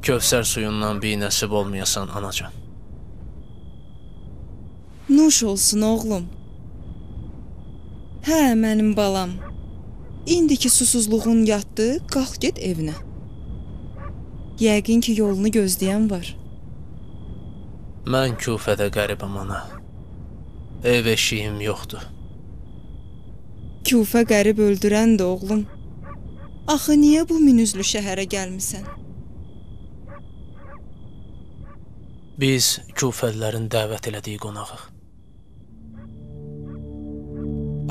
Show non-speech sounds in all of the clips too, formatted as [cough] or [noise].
Kövsər suyundan bir nəsib olmayasan anacan. Nuş olsun oğlum. Hə, mənim balam. İndiki susuzluğun yatdı, qalx get evinə. Yəqin ki, yolunu gözləyən var. Mən Kufədə qəribəm ana. Ev eşiyim yoxdur. Kufə qərib öldürəndir oğlum. Axı niyə bu minüzlü şəhərə gəlmisən? Biz Kufəlilərin dəvət elədiyi qonağıq.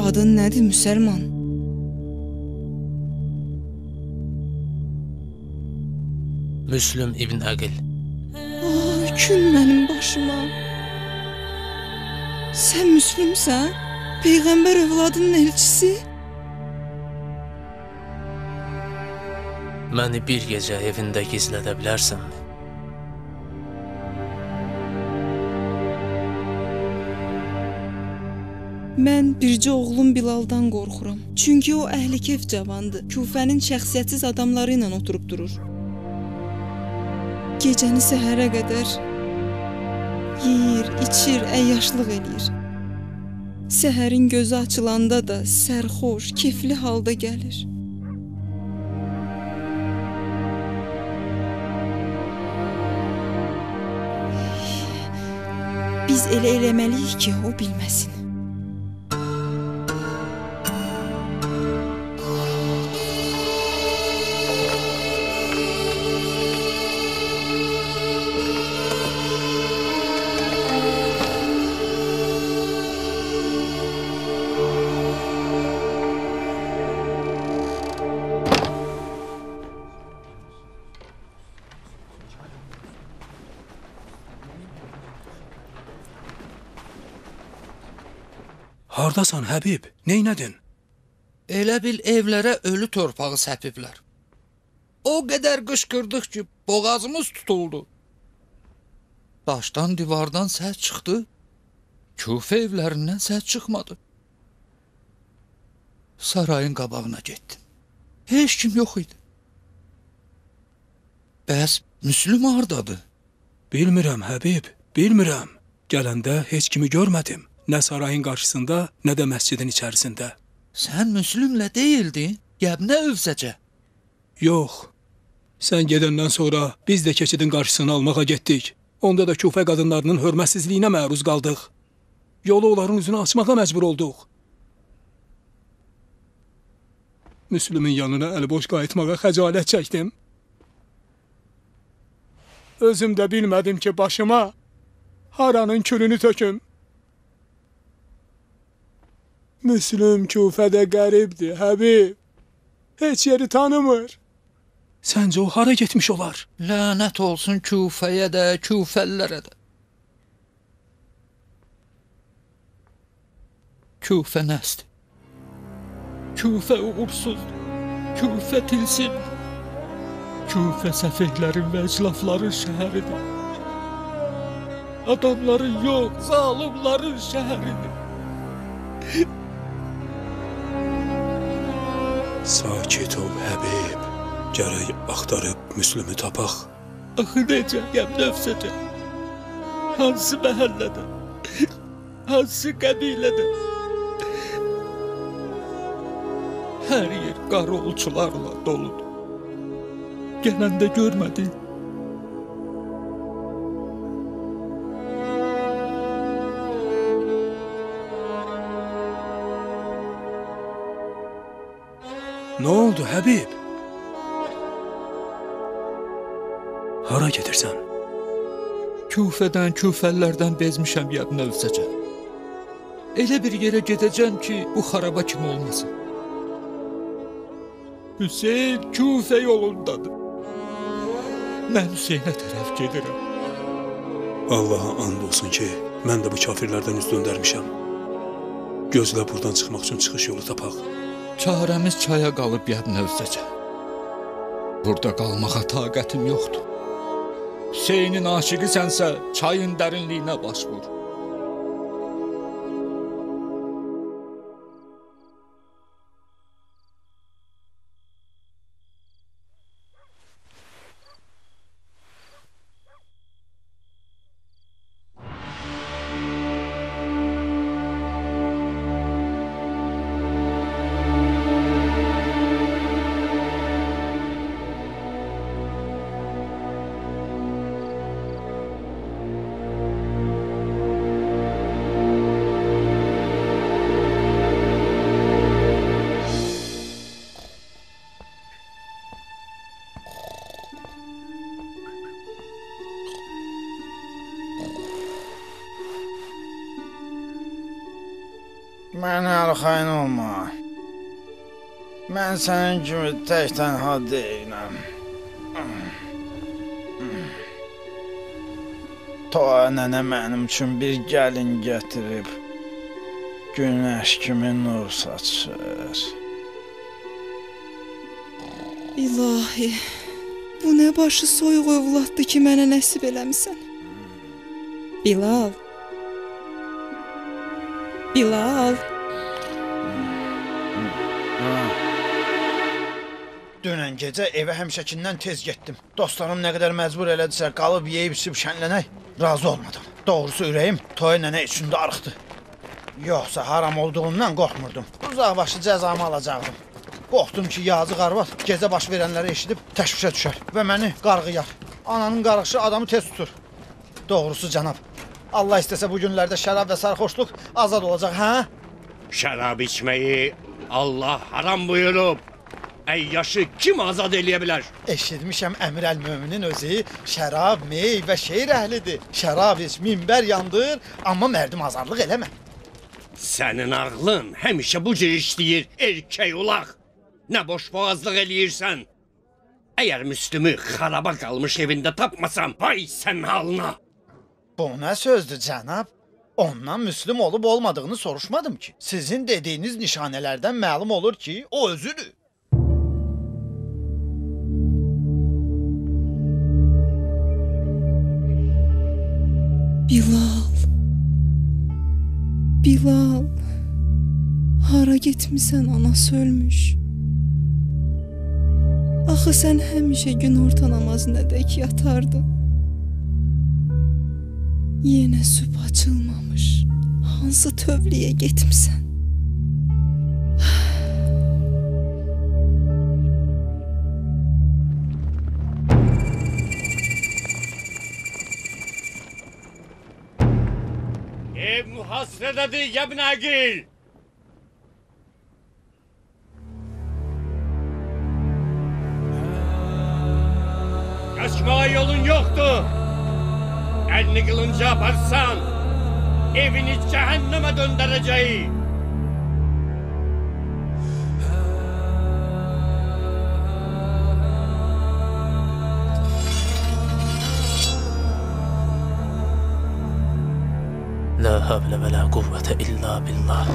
Adın nədir müsəlman? Müslüm İbn Əqil. Ay, kül mənim başıma. Sən müslümsən? Peyğəmbər övladının elçisi? Məni bir gecə evində gizlədə bilərsənmi? Mən bircə oğlum Bilaldan qorxuram. Çünki o əhlikef cavandır. Kufənin şəxsiyyətsiz adamları ilə oturub durur. Gecəni səhərə qədər yeyir, içir, əyyaşlıq eləyir. Səhərin gözü açılanda da sərxoş, kefli halda gəlir. Biz elə eləməliyik ki, o bilməsin. Hardasan Həbib? Neynədin? Elə bil evlərə ölü torpağı səpiblər. O qədər qışqırdıq ki, boğazımız tutuldu. Daşdan, divardan səs çıxdı. Kufə evlərindən səs çıxmadı. Sarayın qabağına getdim. Heç kim yox idi. Bəs Müslüm hardadır? Bilmirəm Həbib, bilmirəm. Gələndə heç kimi görmədim. Nə sarayın qarşısında, nə də məscidin içərisində. Sən Müslümlə deyildin? Gəbnə övsəcə. Yox. Sən gedəndən sonra biz də keçidin qarşısını almağa getdik. Onda da küfə qadınlarının hörmətsizliyinə məruz qaldıq. Yolu onların üzünə açmağa məcbur olduq. Müslümün yanına əliboş qayıtmağa xəcalət çəkdim. Özüm də bilmədim ki, başıma haranın külünü töküm. Müslüm küfədə qəribdir, Həbib. Heç yeri tanımır. Səncə o hara getmiş olar? Lənət olsun Kufəyə də, Kufəllərə də. Kufə nəsdir? Kufə uğursuzdur. Kufə tilsimdir. Kufə səfehlərin və iclafların şəhəridir. Adamların yox, zalimların şəhəridir. Sakit ol, Həbib. Gərək axtarıb Müslümü tapaq. Axı necə qəm nöfsəcə? Hansı məhəllədə? Hansı qəbilədə? Hər yer qarolçularla doludur. Gələndə görmədin? Nə oldu, Həbib? Hara gedirsən? Kufədən, küfəllərdən bezmişəm yad növsəcə. Elə bir yerə gedəcəm ki, bu xaraba kimi olmasın. Hüseyn Kufə yolundadır. Mən Hüseynə tərəf gedirəm. Allaha and olsun ki, mən də bu kafirlərdən üz döndərmişəm. Gözlə buradan çıxmaq üçün çıxış yolu tapaq. Çarəmiz çaya qalıb yad növsəcə. Burada qalmağa taqətim yoxdur. Hüseynin aşiqisənsə çayın dərinliyinə baş vur. Mən sənin kimi tək tənha deyiləm. Toa nənə mənim üçün bir gəlin gətirib. Günəş kimi nur saçır. İlahi. Bu nə başı soyuq övladdır ki, mənə nəsib eləmisən. Bilal. Bilal. Dünən gecə evə həmişəkindən tez getdim. Dostlarım nə qədər məcbur elədisə, qalıb yeyib içib şənlənək, razı olmadım. Doğrusu ürəyim toy nənə içində arıxdı. Yoxsa haram olduğundan qorxmurdum. Uzaqbaşı cəzamı alacaqdım. Qorxdum ki, yazıq arvad gecə baş verənləri eşidib təşvişə düşər və məni qarğıyar. Ananın qarğışı adamı tez tutur. Doğrusu cənab, Allah istəsə bu günlərdə şərab və sərxoşluq azad olacaq, hə? Şərab içməyi Allah haram buyurub. Əyyaşı kim azad eləyə? Eşitmişəm Əmir əl-Möminin özü şərab, mey və şeir əhlidir. Şərab iç, minbər yandır, amma mərdim azadlıq eləmə. Sənin ağlın həmişə bu cür işləyir, erkək ulaq. Nə boş boğazlıq eləyirsən? Əgər Müslümü xaraba qalmış evində tapmasam, vay sən halına. Bu nə sözdür cənab? Ondan müslüm olub olmadığını soruşmadım ki. Sizin dediyiniz nişanələrdən məlum olur ki, o özüdür. Bilal. Bilal. Hara getmisən, anası ölmüş. Axı sən həmişə günorta namazına dək yatardın. Yenə sübh açılmamış. Hansı tövləyə getmisən? Yəbn əqil. Kaçmaya yolun yoktu. Elini kılınca yaparsan evini cehenneme döndüreceği. حول ولا قوة إلا بالله.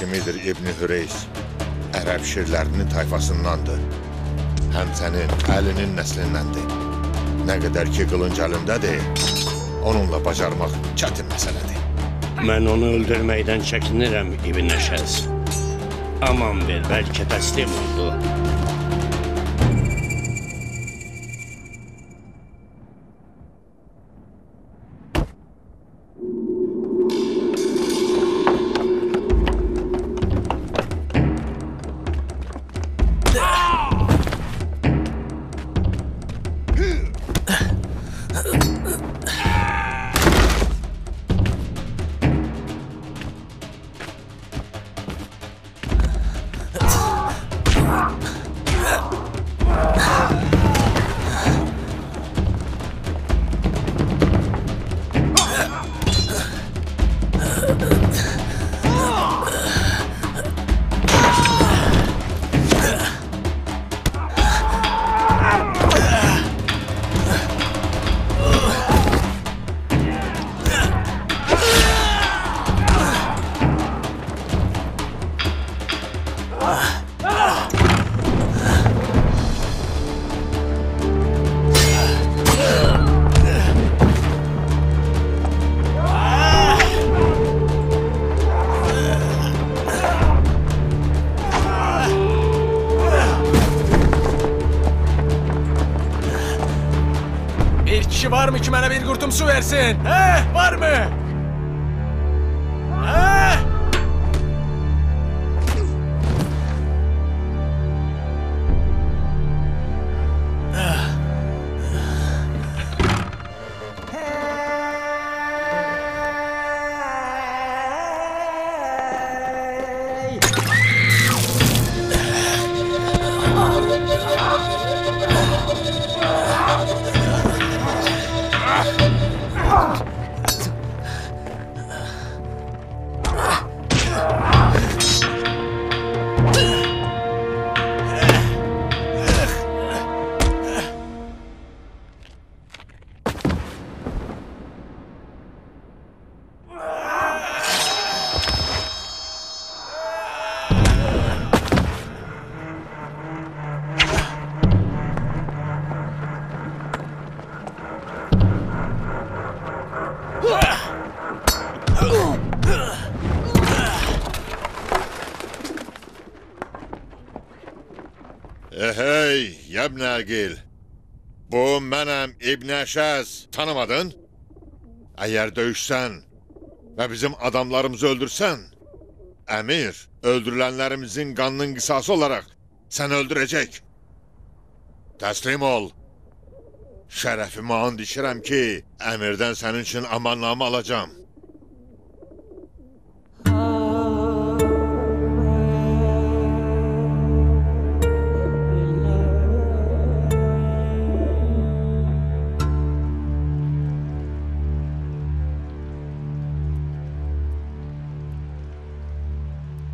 Bir Haşimidir İbni Hüreys. Ərəb şirlərinin tayfasındandır. Həm sənin əlinin nəslindəndir. Nə qədər ki qılınc əlindədir, onunla bacarmaq çətin məsələdir. Ben onu öldürməkdən çəkinirəm İbn Əşəz. Aman ver, bəlkə təslim oldu. Bir qurtum Ehey, Yəbn Əqil. Bu mənəm İbn Əşəz. Tanımadın? Əgər döyüşsən və bizim adamlarımızı öldürsən, əmir öldürülənlərimizin qanının qisası olaraq səni öldürəcək. Təslim ol. Şərəfimi and içirəm ki, əmirdən sənin üçün amannamə alacağam.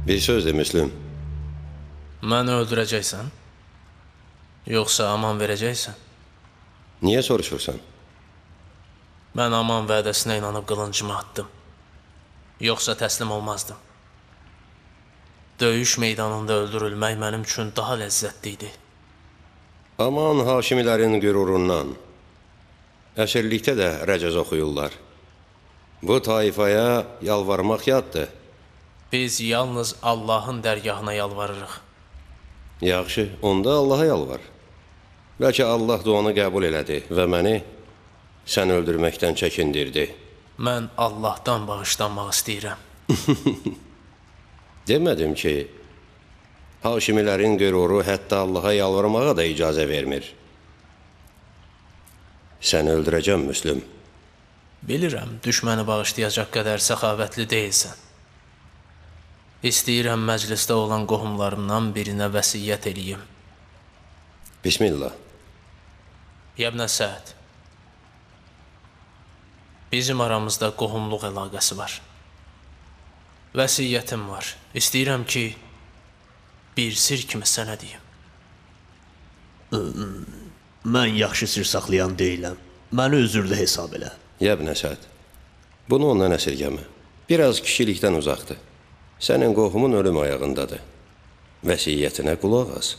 Bir söz de Müslüm. Məni öldürəcəksən? Yoxsa aman verəcəksən? Niye soruşursan? Mən aman vədəsinə inanıb qılıncımı atdım. Yoxsa təslim olmazdım. Döyüş meydanında öldürülmək mənim üçün daha ləzzətli idi. Aman Haşimilərin qürurundan. Əsirlikdə də rəcəz oxuyurlar. Bu taifaya yalvarmaq yaddır. Biz yalnız Allahın dərgahına yalvarırıq. Yaxşı, onda Allaha yalvar. Bəlkə Allah duanı qəbul elədi və məni sən öldürməkdən çəkindirdi. Mən Allahdan bağışlanmaq istəyirəm. [laughs] Demədim ki, Haşimilərin qüruru hətta Allaha yalvarmağa da icazə vermir. Səni öldürəcəm, Müslüm. Bilirəm, düşməni bağışlayacaq qədər səxavətli deyilsən. İstəyirəm məclisdə olan qohumlarımdan birinə vəsiyyət eləyim. Bismillah. Yəbnə Səhət. Bizim aramızda qohumluq əlaqəsi var. Vəsiyyətim var. İstəyirəm ki, bir sir kimi sənə deyim. Mən yaxşı sir saxlayan deyiləm. Məni özürlü hesab elə. Yəbn Əsəd, bunu ondan əsirgəmə. Biraz kişilikdən uzaqdır. Sənin qohumun ölüm ayağındadır. Vəsiyyətinə qulaq as.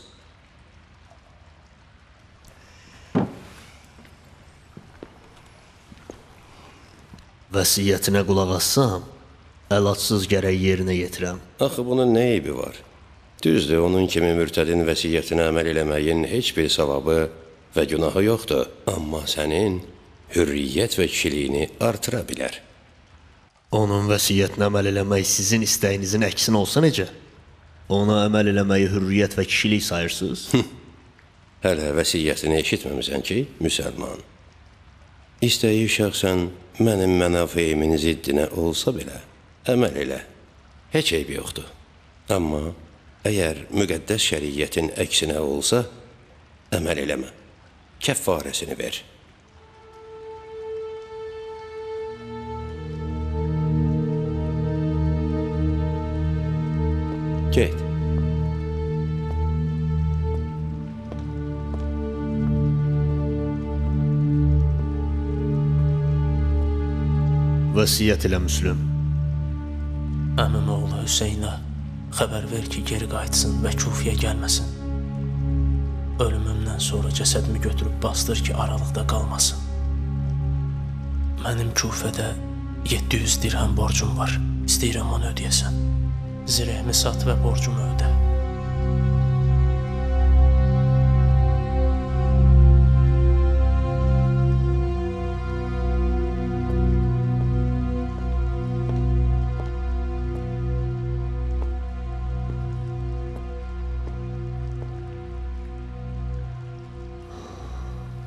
Vəsiyyətinə qulaq assam, əlacsız gərək yerinə yetirəm. Axı bunun nə eybi var? Düzdür, onun kimi mürtədin vəsiyyətinə əməl eləməyin heç bir savabı və günahı yoxdur. Amma sənin hürriyyət və kişiliyini artıra bilər. Onun vəsiyyətinə əməl eləmək sizin istəyinizin əksinə olsa necə? Ona əməl eləməyi hürriyyət və kişilik sayırsınız? Hələ vəsiyyətini eşitməmisən ki, müsəlman. İstəyi şəxsən mənim mənafiyimin ziddinə olsa belə, əməl elə. Heç eybi yoxdur. Amma əgər müqəddəs şəriyyətin əksinə olsa, əməl eləmə. Kəffarəsini ver. Vəsiyyət elə Müslüm. Əmim oğlu Hüseynə xəbər ver ki, geri qayıtsın və Kufiyə gəlməsin. Ölümümdən sonra cəsədimi götürüb basdır ki, aralıqda qalmasın. Mənim Kufədə 700 dirhəm borcum var. İstəyirəm onu ödəyəsən. Zirehmi sat və borcumu ödə.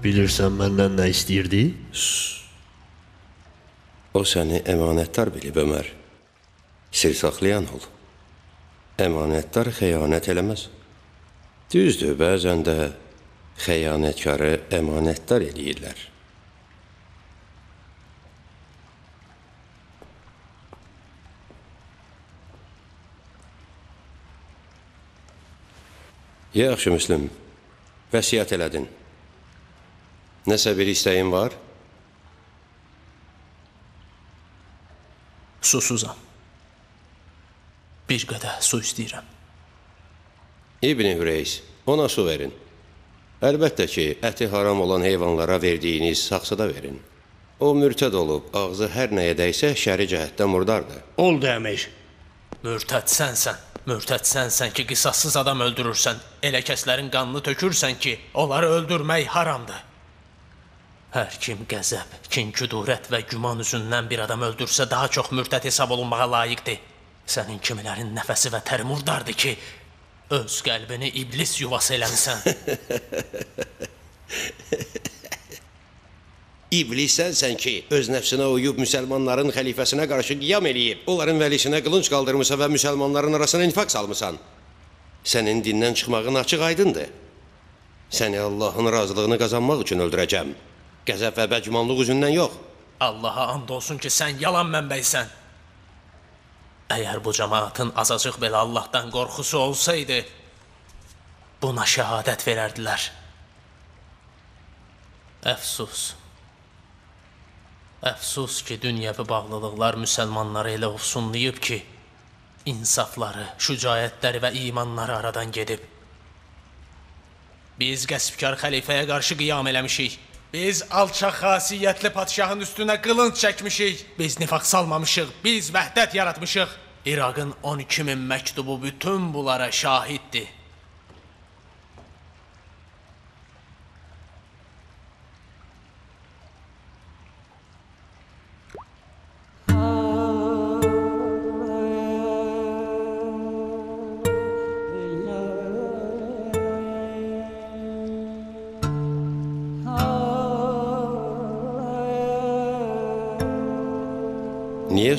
Bilirsən məndən nə istəyirdi? O səni əmanətdar bilib Ömər. Sir saxlayan ol. Əmanətdar xəyanət eləməz. Düzdür, bəzən də xəyanətkarı əmanətdar eləyirlər. Yaxşı Müslüm, vəsiyyət elədin. Nəsə bir istəyin var? Susuzam. Bir qədər su istəyirəm. İbn Hüreys, ona su verin. Əlbəttə ki, əti haram olan heyvanlara verdiyiniz saxsıda verin. O mürtəd olub, ağzı hər nəyə dəysə şəri cəhətdən murdardır. Oldu əmir. Mürtəd sənsən. Mürtəd sənsən ki, qisassız adam öldürürsən. Elə kəslərin qanını tökürsən ki, onları öldürmək haramdır. Hər kim qəzəb, kin, küdurət və güman üzündən bir adam öldürsə daha çox mürtəd hesab olunmağa layiqdir. Sənin kimilərin nəfəsi və təri murdardır ki, öz qəlbini iblis yuvası eləmisən. [laughs] İblis sənsən ki, öz nəfsinə uyub müsəlmanların xəlifəsinə qarşı qiyam eləyib, onların vəlisinə qılınc qaldırmısan və müsəlmanların arasına infaq salmısan. Sənin dindən çıxmağın açıq aydındır. Səni Allahın razılığını qazanmaq üçün öldürəcəm. Qəzəb və bəcmanlıq üzündən yox. Allaha and olsun ki, sən yalan mənbəysən. Əgər bu cəmaatın azacıq belə Allahdan qorxusu olsaydı, buna şəhadət verərdilər. Əfsus. Əfsus ki, dünyəvi bağlılıqlar müsəlmanları elə ofsunlayıb ki, insafları, şücaətləri və imanları aradan gedib. Biz qəsbkar xəlifəyə qarşı qiyam eləmişik. Biz alçaq xasiyyətli padşahın üstünə qılınc çəkmişik. Biz nifaq salmamışıq. Biz vəhdət yaratmışıq. İraqın 12 min məktubu bütün bunlara şahiddir.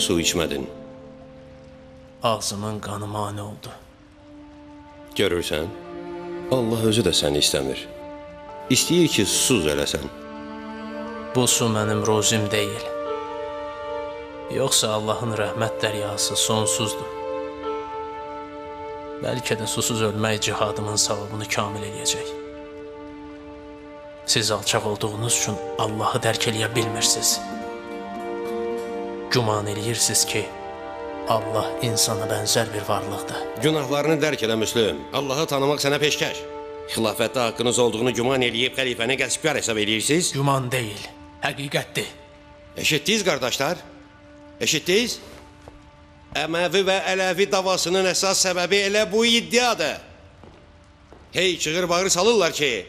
Su içmədin? Ağzımın qanı mane oldu. Görürsən? Allah özü də səni istəmir. İstəyir ki, susuz eləsən. Bu su mənim rozim deyil. Yoxsa Allahın rəhmət dəryası sonsuzdur. Bəlkə də susuz ölmək cihadımın savabını kamil eləyəcək. Siz alçaq olduğunuz üçün Allahı dərk eləyə bilmirsiniz. Güman eləyirsiniz ki, Allah insana bənzər bir varlıqdır. Günahlarını dərk elə Müslüm. Allahı tanımaq sənə peşkəş. Xilafətdə haqqınız olduğunu güman eləyib xəlifəni qəsbkar hesab eləyirsiniz? Güman deyil, həqiqətdir. Eşitdiniz qardaşlar? Eşitdiniz? Əməvi və Ələvi davasının əsas səbəbi elə bu iddiadır. Hey çığır bağır salırlar ki,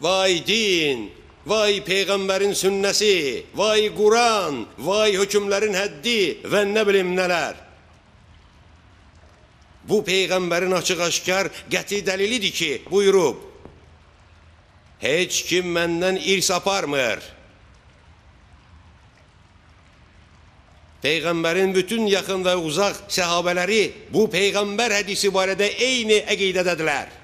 vay din, vay peyğəmbərin sünnəsi, vay Quran, vay hökmlərin həddi və nə bilim nələr. Bu peyğəmbərin açıq-aşkar qəti dəlilidir ki, buyurub: Heç kim məndən irs aparmır. Peyğəmbərin bütün yaxın və uzaq səhabələri bu peyğəmbər hədisi barədə eyni əqidədədirlər.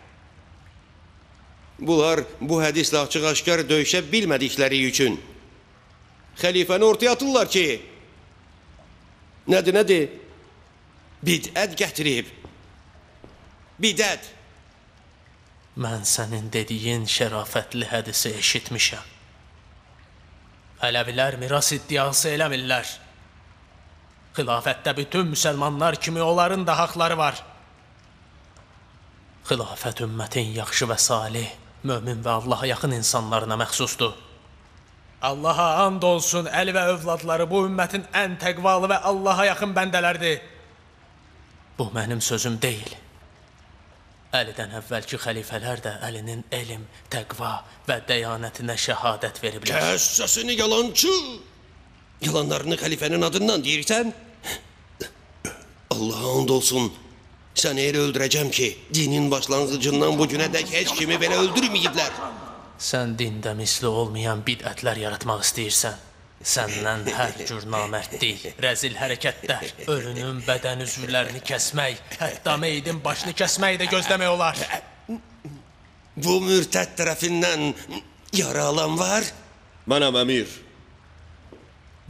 Bunlar bu hədislə açıq-aşkar döyüşə bilmədikləri üçün xəlifəni ortaya atırlar ki, nədir, nədir? Bidət gətirib. Bidət. Mən sənin dediyin şərafətli hədisi eşitmişəm. Ələvilər miras iddiası eləmirlər. Xilafətdə bütün müsəlmanlar kimi onların da haqları var. Xilafət ümmətin yaxşı və salih, mömin və Allaha yaxın insanlarına məxsusdur. Allaha and olsun, əli və övladları bu ümmətin ən təqvalı və Allaha yaxın bəndələrdir. Bu mənim sözüm deyil. Əlidən əvvəlki xəlifələr də əlinin elm, təqva və dəyanətinə şəhadət veriblər. Kəs səsini yalancı. Yalanlarını xəlifənin adından deyirsən? Allaha and olsun. Səni elə öldürəcəm ki, dinin başlanğıcından bu günə dək heç kimi belə öldürməyiblər. Sən dində misli olmayan bidətlər yaratmaq istəyirsən. Səndən hər cür namərdlik, rəzil hərəkətlər, ölünün bədən üzvlərini kəsmək, hətta meydin başını kəsmək də gözləmək olar. Bu mürtəd tərəfindən yara alan var? Mənəm əmir.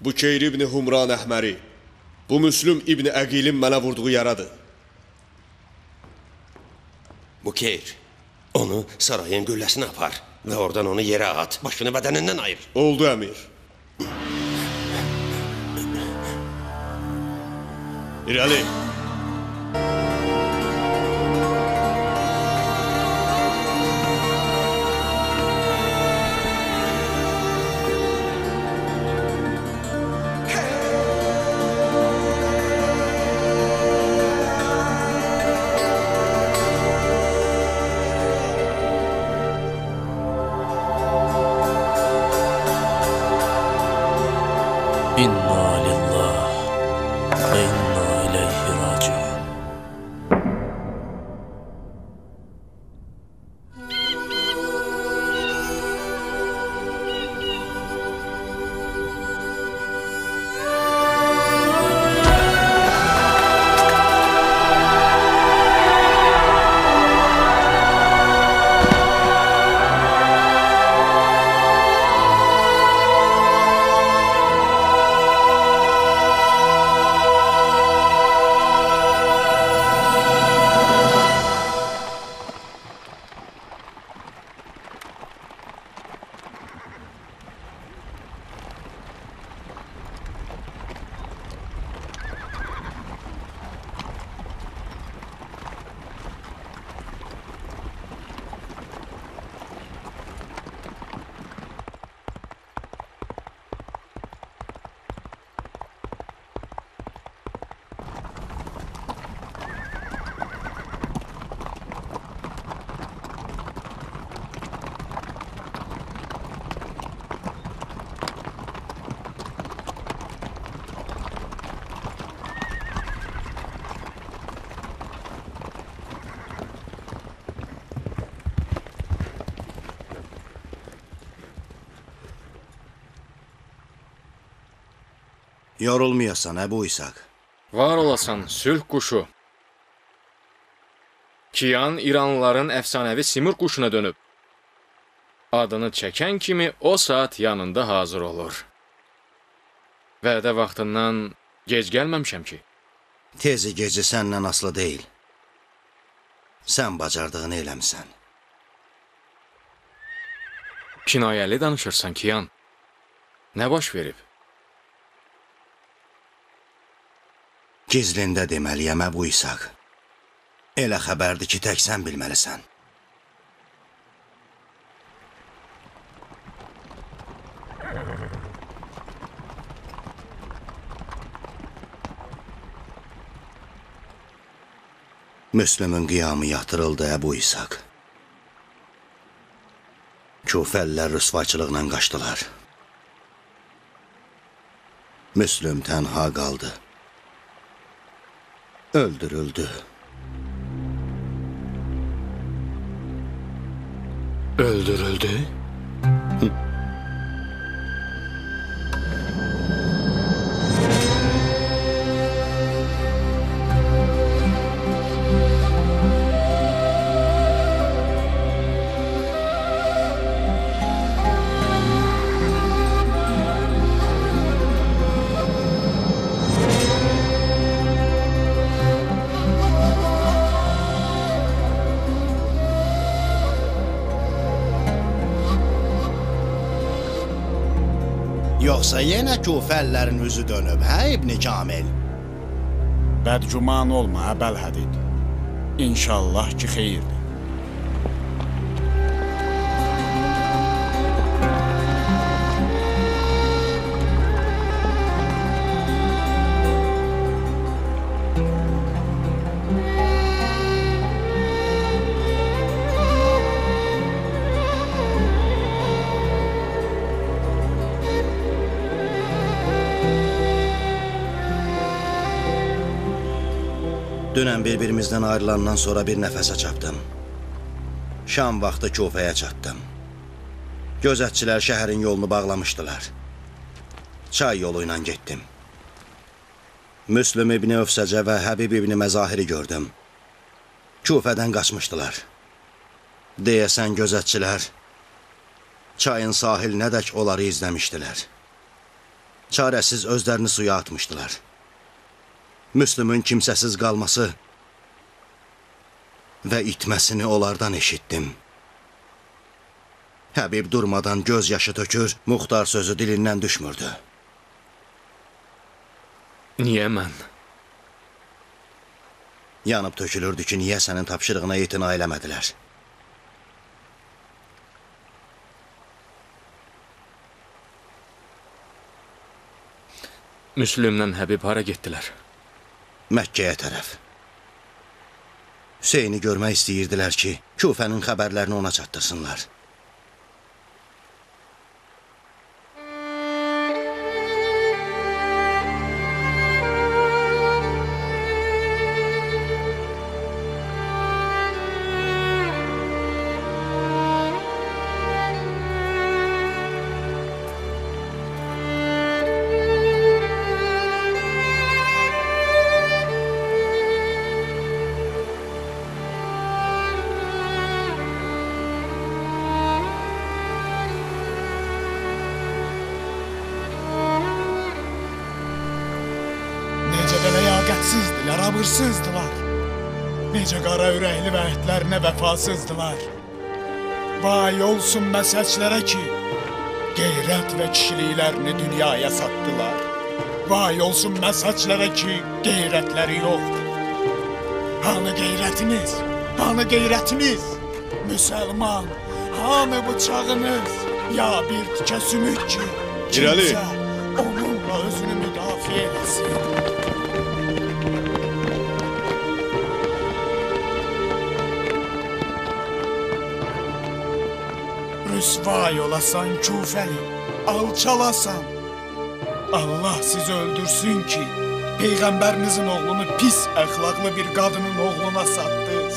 Bu Keyr ibn Humran Əhməri. Bu Müslüm ibn Əqilin mənə vurduğu yaradır. Bukeyr, onu sarayın gülləsinə apar və oradan onu yerə at, başını bədənindən ayır. Oldu əmir. İrəli. Yorulmayasan Əbu İsaq. Var olasan, sülh quşu. Kiyan İranlıların əfsanəvi Simur quşuna dönüb. Adını çəkən kimi o saat yanında hazır olur. Vədə vaxtından gec gəlməmişəm ki. Tezi geci səndən asılı deyil. Sən bacardığını eləmisən. Kinayəli danışırsan Kiyan. Nə baş verib? Gizlində deməliyəm Əbu İsaq. Elə xəbərdir ki, tək sən bilməlisən. Müslümün qiyamı yatırıldı Əbu İsaq. Kufəllər rüsvaçılıqla qaçdılar. Müslüm tənha qaldı. Öldürüldü. Öldürüldü? Kufəllərin üzü dönüb, hə İbn Kamil? Bədgüman olma, Əbəl Hədid. İnşallah ki, xeyirdir. Dünən bir-birimizdən ayrılandan sonra bir nəfəsə çapdım. Şam vaxtı Kufəyə çatdım. Gözətçilər şəhərin yolunu bağlamışdılar. Çay yolu ilə getdim. Müslüm ibn Övsəcə və Həbib ibn Məzahiri gördüm. Kufədən qaçmışdılar. Deyəsən gözətçilər çayın sahilinədək onları izləmişdilər. Çarəsiz özlərini suya atmışdılar. Müslümün kimsəsiz qalması və itməsini onlardan eşitdim. Həbib durmadan göz yaşı tökür, Muxtar sözü dilindən düşmürdü. Niyə mən? Yanıb tökülürdü ki, niyə sənin tapşırığına itina eləmədilər? Müslümlə Həbib hara getdilər? Məkkəyə tərəf. Hüseyni görmək istəyirdilər ki, Kufənin xəbərlərini ona çatdırsınlar. Abırsızdılar. Necə qara ürəkli və əhdlərinə vəfasızdılar. Vay olsun məsəclərə ki, qeyrət və kişiliklərini dünyaya satdılar. Vay olsun məsəclərə ki, qeyrətləri yoxdur. Hanı qeyrətiniz? Hanı qeyrətiniz? Müsəlman, hanı bıçağınız? Ya bir tikə sümük ki, İrəli. kimsə onunla özünü müdafiə etsin. Rüsvay olasan küfəli, alçalasan. Allah sizi öldürsün ki, Peyğəmbərinizin oğlunu pis əxlaqlı bir qadının oğluna satdınız.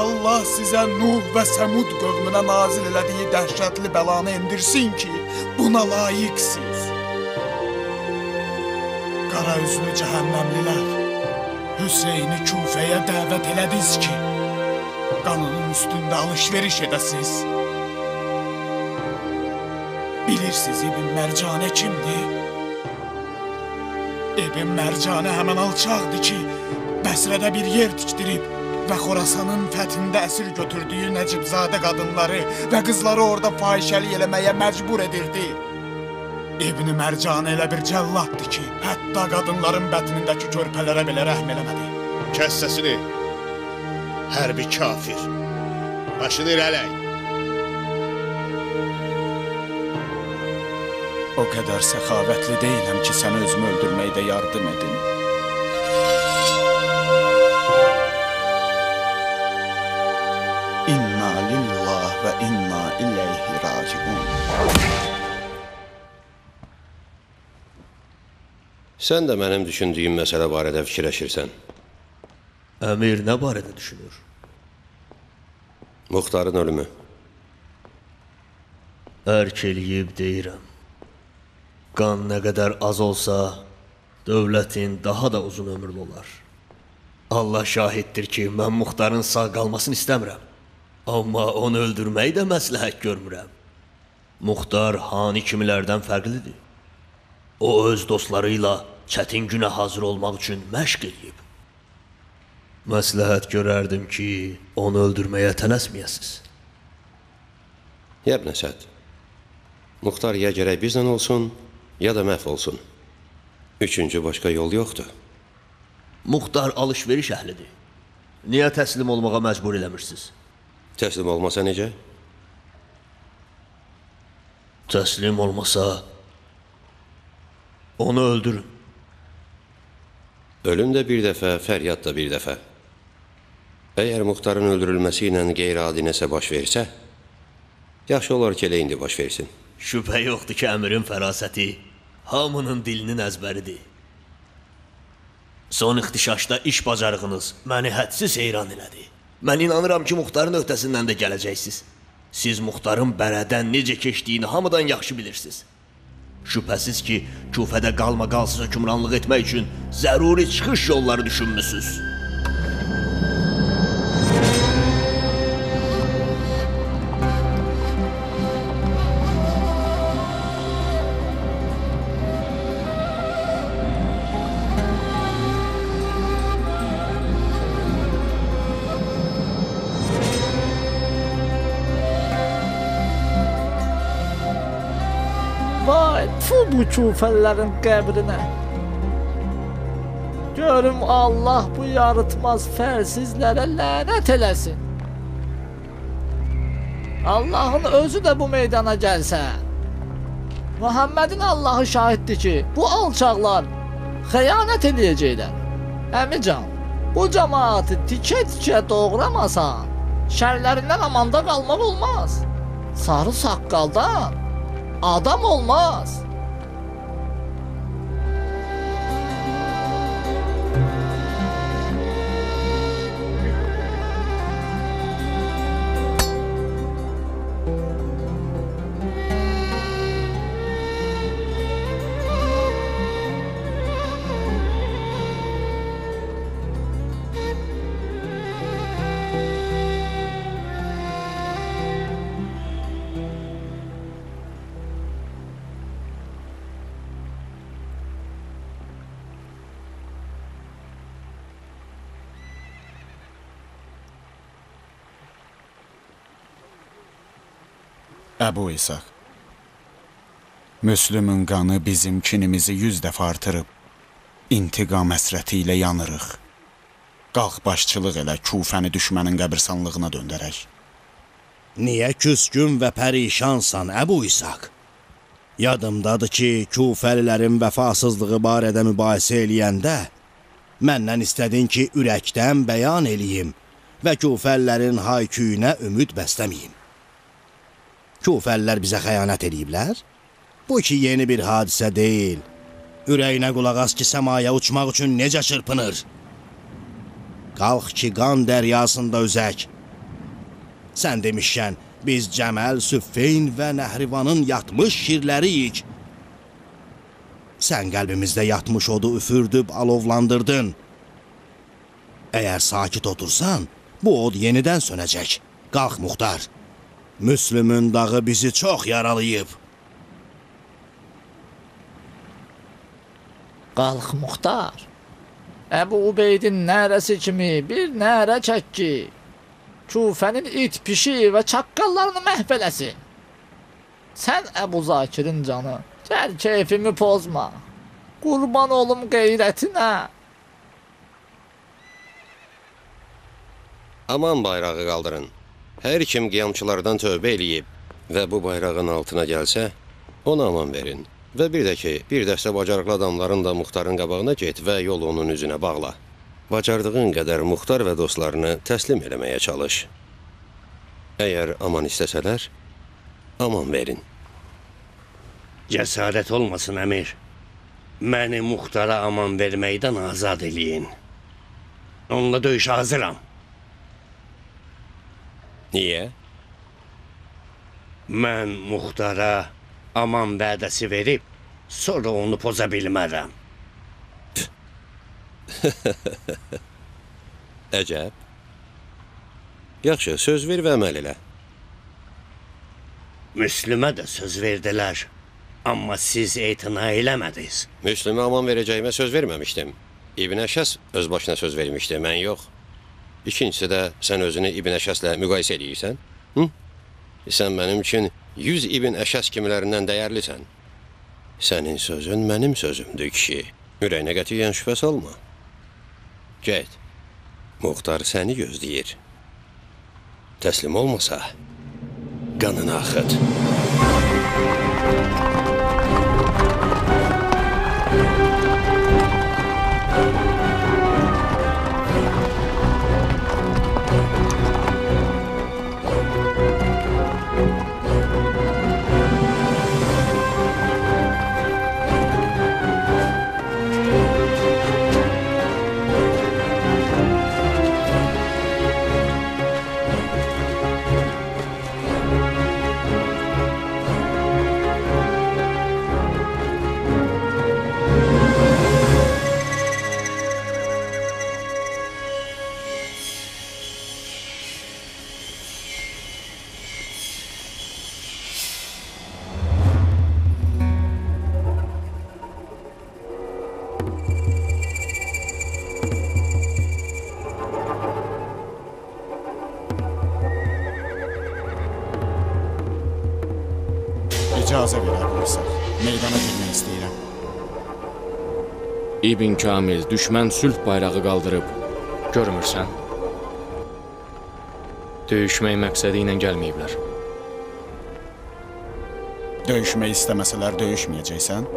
Allah sizə Nuh və Səmud qövmünə nazil elədiyi dəhşətli bəlanı endirsin ki, buna layiqsiz. Qara üzlü cəhənnəmlilər, Hüseyni Küfəyə dəvət elədiniz ki, qanının üstündə alış-veriş edəsiz. Bilirsiniz İbn Mərcanə kimdir? İbn Mərcanə həmən alçaqdır ki, Bəsrədə bir yer tikdirib və Xorasanın fəthində əsir götürdüyü Nəcibzadə qadınları və qızları orada fahişəlik eləməyə məcbur edirdi. İbn Mərcanə elə bir cəlladdır ki, hətta qadınların bətnindəki körpələrə belə rəhm eləmədi. Kəs səsini. Hərbi kafir. Başını irələy. O qədər səxavətli deyiləm ki, səni özümü öldürməkdə yardım edim. İnna lillah və inna ileyhi raciun. Sən də mənim düşündüyüm məsələ barədə fikirləşirsən. Əmir nə barədə düşünür? Muxtarın ölümü. Ərk eləyib deyirəm. Qan nə qədər az olsa, dövlətin daha da uzun ömürlü olar. Allah şahiddir ki, mən Muxtarın sağ qalmasını istəmirəm. Amma onu öldürməyi də məsləhət görmürəm. Muxtar hani kimilərdən fərqlidir. O öz dostları ilə çətin günə hazır olmaq üçün məşq eləyib. Məsləhət görərdim ki, onu öldürməyə tələsməyəsiz. Yəb Nəsəd. Muxtar ya gərək bizlə olsun, ya da məhv olsun. Üçüncü başqa yol yoxdur. Muxtar alış-veriş əhlidir. Niyə təslim olmağa məcbur eləmirsiniz? Təslim olmasa necə? Təslim olmasa onu öldürün. Ölüm də bir dəfə, fəryad da bir dəfə. Əgər Muxtarın öldürülməsi ilə qeyri-adi nəsə baş versə, yaxşı olar ki, elə indi baş versin. Şübhə yoxdur ki, əmirin fərasəti hamının dilinin əzbəridir. Son ixtişaşda iş bacarığınız məni hədsiz heyran elədi. Mən inanıram ki, Muxtarın öhdəsindən də gələcəksiniz. Siz muxtarın bərədən necə keçdiyini hamıdan yaxşı bilirsiniz. Şübhəsiz ki, Kufədə qalma-qalsız hökmranlıq etmək üçün zəruri çıxış yolları düşünmüsüz. Küfəllərin qəbrinə. Görüm Allah bu yarıtmaz fərsizlərə lənət eləsin. Allahın özü də bu meydana gəlsə. Muhammedin Allahı şahiddir ki, bu alçaqlar xəyanət eləyəcəklər. Əmican, bu cəmaatı tikə-tikə doğramasan, şərlərindən amanda qalmaq olmaz. Sarı saqqaldan adam olmaz. Əbu İsaq. Müslümün qanı bizim kinimizi yüz dəfə artırıb, intiqam həsrəti ilə yanırıq. Qalx başçılıq elə Kufəni düşmənin qəbirstanlığına döndərək. Niyə küskün və pərişansan, Əbu İsaq? Yadımdadır ki, Kufəlilərin vəfasızlığı barədə mübahisə eləyəndə məndən istədin ki, ürəkdən bəyan eləyim və Kufəlilərin hayküyünə ümid bəsləməyim. Kufəllər bizə xəyanət ediblər? Bu ki yeni bir hadisə deyil. Ürəyinə qulaq as ki, səmaya uçmaq üçün necə çırpınır. Qalx ki, qan dəryasında üzək. Sən demişkən, biz Cəməl, Süffeyn və Nəhrivanın yatmış şirləriyik. Sən qəlbimizdə yatmış odu üfürdüb alovlandırdın. Əgər sakit otursan, bu od yenidən sönəcək. Qalx muxtar. Müslümün dağı bizi çox yaralayıb. Qalx muxtar. Əbu Ubeydin nərəsi kimi bir nərə çək ki, Kufənin it pişi və çaqqallarını məhv eləsin. Sən Əbu Zakirin canı, gəl keyfimi pozma. Qurban olum qeyrətinə. Aman bayrağı qaldırın. Hər kim qiyamçılardan tövbə eləyib və bu bayrağın altına gəlsə, ona aman verin. Və bir də ki, bir dəstə bacarıqlı adamların da muxtarın qabağına get və yol onun üzünə bağla. Bacardığın qədər muxtar və dostlarını təslim eləməyə çalış. Əgər aman istəsələr, aman verin. Cəsarət olmasın əmir. Məni muxtara aman verməkdən azad eləyin. Onunla döyüşə hazıram. Niyə? Mən muxtara aman vədəsi verib, sonra onu poza bilmərəm. [laughs] Əcəb. Yaxşı, söz ver və əməl elə. Müslümə də söz verdilər. Amma siz etina eləmədiniz. Müslümə aman verəcəyimə söz verməmişdim. İbn Əşəs öz başına söz vermişdi, mən yox. İkincisi də sən özünü İbn Əşəslə müqayisə edirsən? Hı? Sən mənim üçün 100 İbn Əşəs kimilərindən dəyərlisən. Sənin sözün mənim sözümdür, kişi. Ürəyinə qətiyyən şübhə salma. Get. Muxtar səni gözləyir. Təslim olmasa, qanını axıt. İcazə İbn Kamil düşmən sülh bayrağı qaldırıb. Görmürsən? Döyüşmək məqsədi ilə gəlməyiblər. Döyüşmək istəməsələr döyüşməyəcəksən?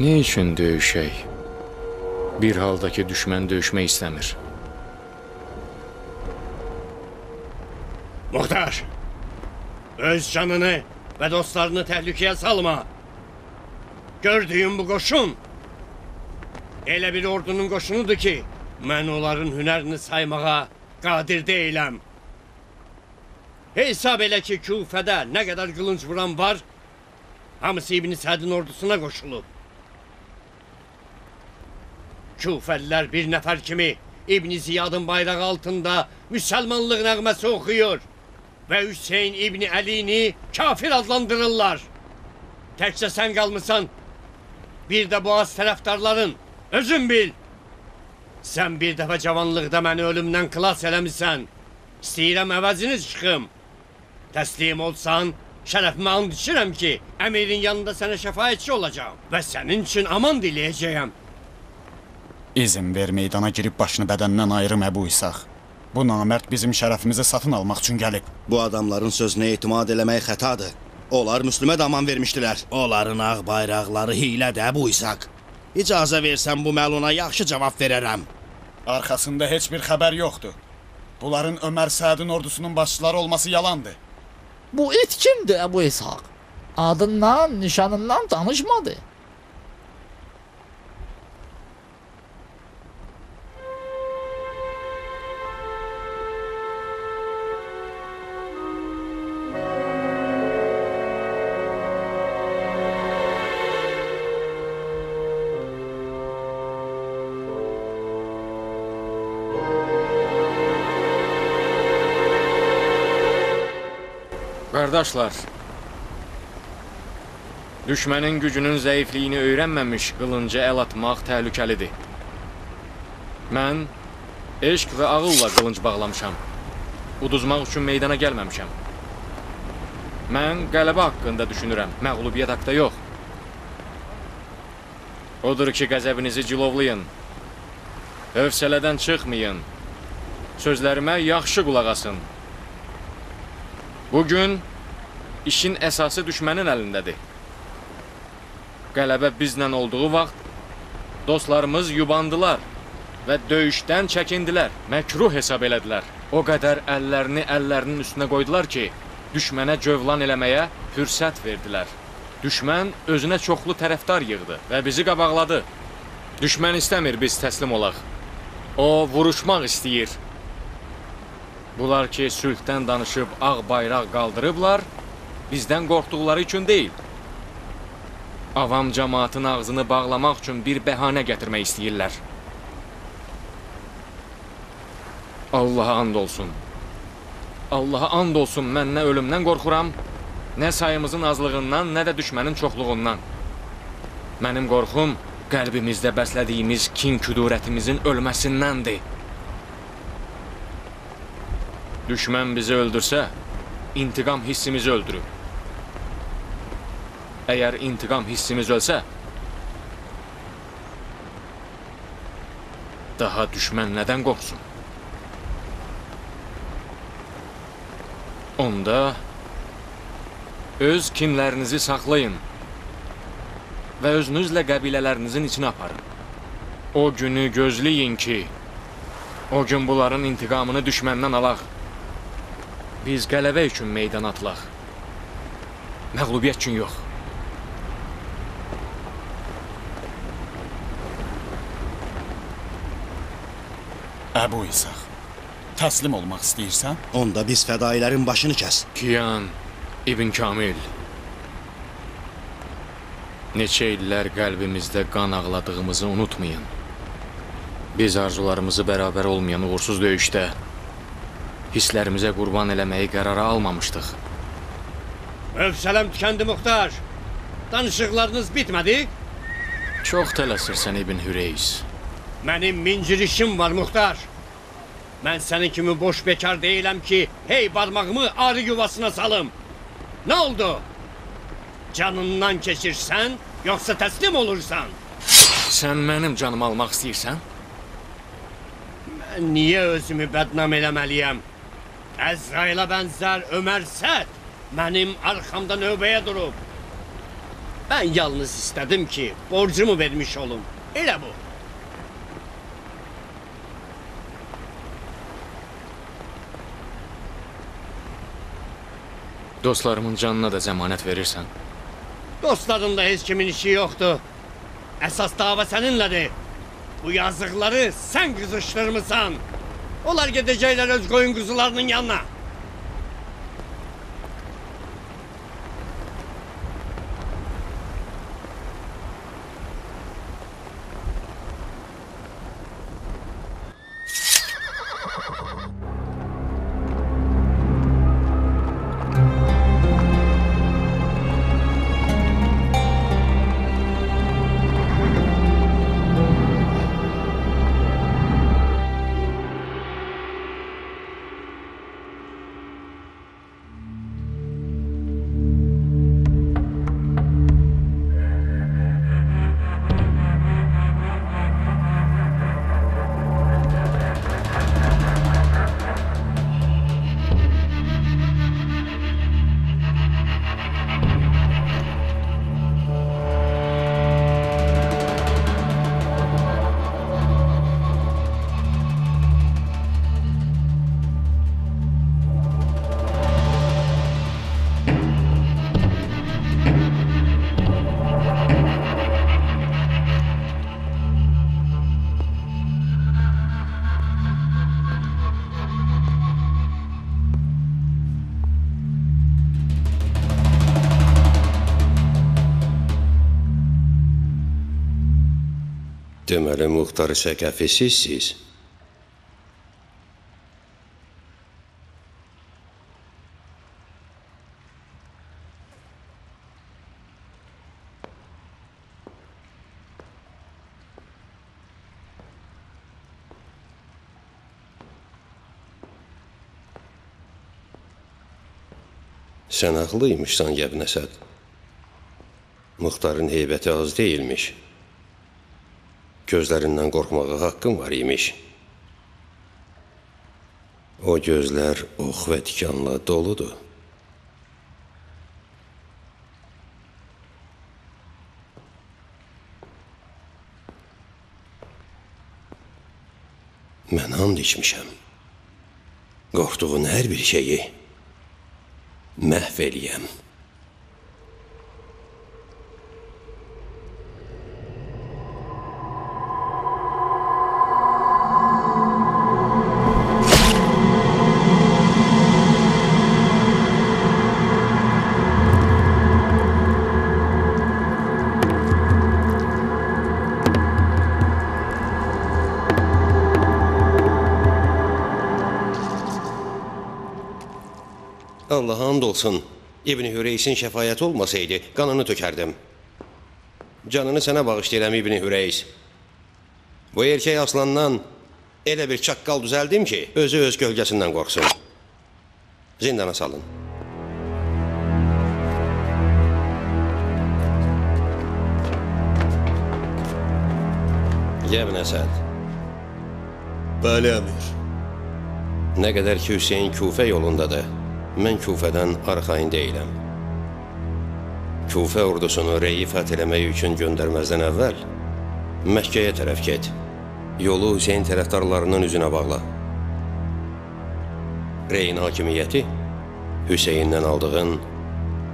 Nə üçün döyüşək? Bir halda ki düşmən döyüşmək istəmir. Muhtar! Öz canını və dostlarını təhlükəyə salma. Gördüyün bu qoşun elə bir ordunun qoşunudur ki, mən onların hünərini saymağa qadir deyiləm. Hesab elə ki, Küfədə nə qədər qılınc vuran var, hamısı İbn Sədin ordusuna qoşulub. Küfəlilər bir nəfər kimi İbn Ziyadın bayrağı altında müsəlmanlıq nəğməsi oxuyur və Hüseyn İbni Əlini kafir adlandırırlar. Təkcə sən qalmısan, bir də bu az tərəfdarların, özün bil. Sən bir dəfə cavanlıqda məni ölümdən xilas eləmisən. İstəyirəm əvəzini çıxım. Təslim olsan, şərəfimə and içirəm ki, əmirin yanında sənə şəfayətçi olacağam və sənin üçün aman diləyəcəyəm. İzin ver meydana girib başını bədəndən ayırım Əbu İsaq. Bu namərd bizim şərəfimizi satın almaq üçün gəlib. Bu adamların sözünə etimad eləmək xətadır. Onlar Müslümə də aman vermişdilər. Onların ağ bayraqları hiylədir bu İsaq. İcazə versən bu məluna yaxşı cavab verərəm. Arxasında heç bir xəbər yoxdur. Bunların Ömər Sədin ordusunun başçıları olması yalandır. Bu it kimdir Əbu İshaq? Adından, nişanından danışmadı. Qardaşlar, düşmənin gücünün zəifliyini öyrənməmiş qılınca əl atmaq təhlükəlidir. Mən eşq və ağılla qılınc bağlamışam. Uduzmaq üçün meydana gəlməmişəm. Mən qələbə haqqında düşünürəm, məğlubiyyət haqqında yox. Odur ki, qəzəbinizi cilovlayın. Hövsələdən çıxmayın. Sözlərimə yaxşı qulaq asın. Bugün işin əsası düşmənin əlindədir. Qələbə bizlə olduğu vaxt dostlarımız yubandılar və döyüşdən çəkindilər, məkruh hesab elədilər. O qədər əllərini əllərinin üstünə qoydular ki, düşmənə cövlan eləməyə fürsət verdilər. Düşmən özünə çoxlu tərəfdar yığdı və bizi qabaqladı. Düşmən istəmir biz təslim olaq. O vuruşmaq istəyir. Bunlar ki, sülhdən danışıb ağ bayraq qaldırıblar, bizdən qorxduqları üçün deyil. Avam cəmaatın ağzını bağlamaq üçün bir bəhanə gətirmək istəyirlər. Allaha and olsun. Allaha and olsun mən nə ölümdən qorxuram, nə sayımızın azlığından, nə də düşmənin çoxluğundan. Mənim qorxum qəlbimizdə bəslədiyimiz kin küdurətimizin ölməsindəndir. Düşmən bizi öldürsə, intiqam hissimizi öldürüb. Əgər intiqam hissimiz ölsə, daha düşmən nədən qorxsun? Onda öz kinlərinizi saxlayın və özünüzlə qəbilələrinizin içinə aparın. O günü gözləyin ki, o gün bunların intiqamını düşməndən alaq. Biz qələbə üçün meydan atılaq. Məğlubiyyət üçün yox. Əbu İsaq, təslim olmaq istəyirsən? Onda biz fədailərin başını kəs. Kiyan, İbn Kamil. Neçə illər qəlbimizdə qan ağladığımızı unutmayın. Biz arzularımızı bərabər olmayan uğursuz döyüşdə hisslərimizə qurban eləməyi qərara almamışdıq. Hövsələm tükəndi muhtar. Danışıqlarınız bitmədi? Çox tələsirsən İbn Hüreys. Mənim mincir işim var muhtar. Mən sənin kimi boş bekar deyiləm ki, hey barmağımı arı yuvasına salım. Nə oldu? canından keçirsən, yoxsa təslim olursan? Sən mənim canımı almaq istəyirsən? Mən niyə özümü bədnam eləməliyəm? Əzrailə bənzər Ömər Səd mənim arxamda növbəyə durub. Mən yalnız istədim ki, borcumu vermiş olum. Elə bu. Dostlarımın canına da zəmanət verirsən. Dostlarında heç kimin işi yoxdur. Əsas dava səninlədir. Bu yazıqları sən qızışdırmısan. Onlar gedəcəklər öz qoyun quzularının yanına. Deməli Muxtar Səkəfi sizsiz. Sən haqlıymışsan Yəbnəsəd. Muxtarın heybəti az deyilmiş. Gözlərindən qorxmağa haqqın var imiş. O gözlər ox və tikanla doludur. Mən and içmişəm. Qorxduğun hər bir şeyi məhv eləyəm. İbn Hüreysin şəfayəti olmasaydı, qanını tökərdim. Canını sənə bağışlayıram İbn Hüreys. Bu erkək aslandan elə bir çaqqal düzəldim ki, özü öz gölgəsindən qorxsun. Zindana salın. Yəbn Əsəd. Bəli, əmir. Nə qədər ki Hüseyn Kufə yolundadır, mən Kufədən arxayın deyiləm. Kufə ordusunu Reyi fəth eləmək üçün göndərməzdən əvvəl Məkkəyə tərəf get. Yolu Hüseyn tərəfdarlarının üzünə bağla. Reyin hakimiyyəti Hüseyndən aldığın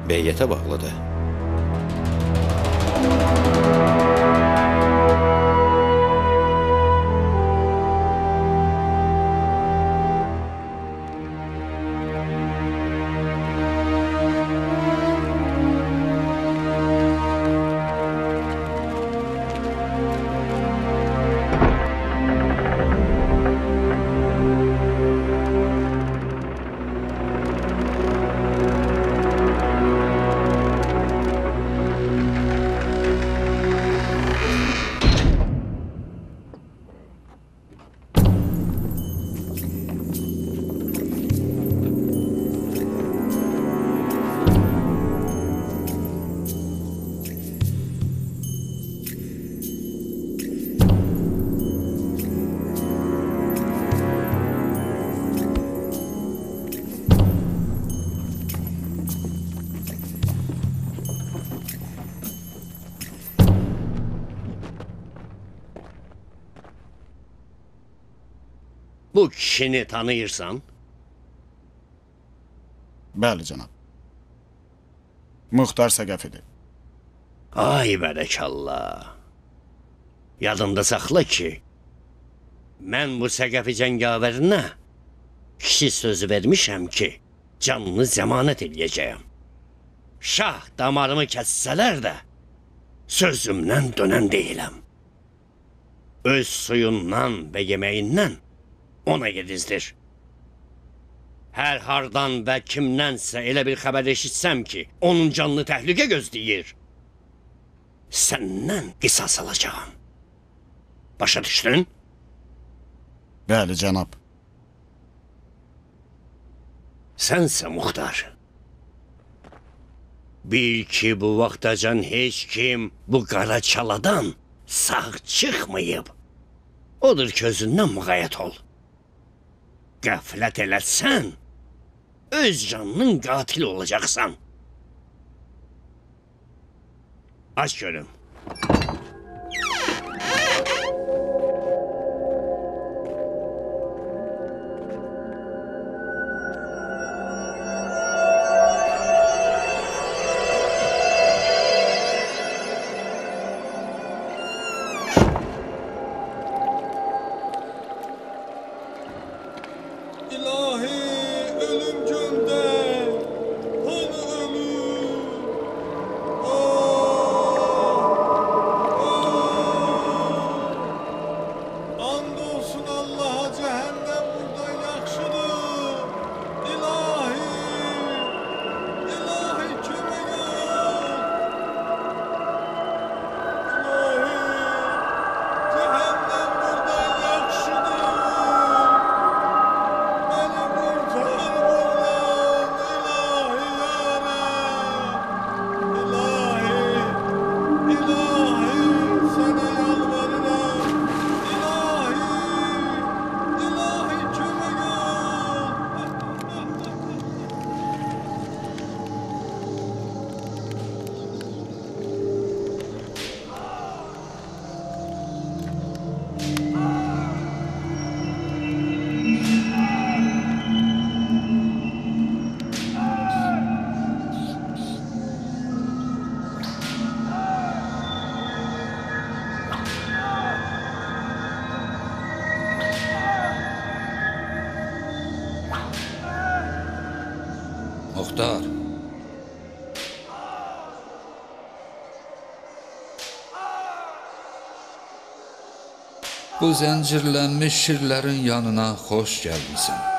beyyətə bağlıdır. Bu kişini tanıyırsan? Bəli, cənab. Muxtar Səqəfidir. Ay bərəkallah. Yadında saxla ki, mən bu səqəfi cəngavərinə kişi sözü vermişəm ki, canını zəmanət eləyəcəyəm. Şah damarımı kəssələr də, sözümdən dönən deyiləm. Öz suyundan və yeməyindən ona yedizdir. Hər hardan və kimdənsə elə bir xəbər eşitsəm ki, onun canını təhlükə gözləyir. Səndən qisas alacağam. Başa düşdün? Bəli, cənab. Sənsə Muxtar. Bil ki, bu vaxtacan heç kim bu qara çaladan sağ çıxmayıb. Odur ki, özündən müğayət ol. Qəflət eləsən, öz canının qatil olacaqsan. Aç görüm. Bu zəncirlənmiş şirlərin yanına xoş gəlmisən.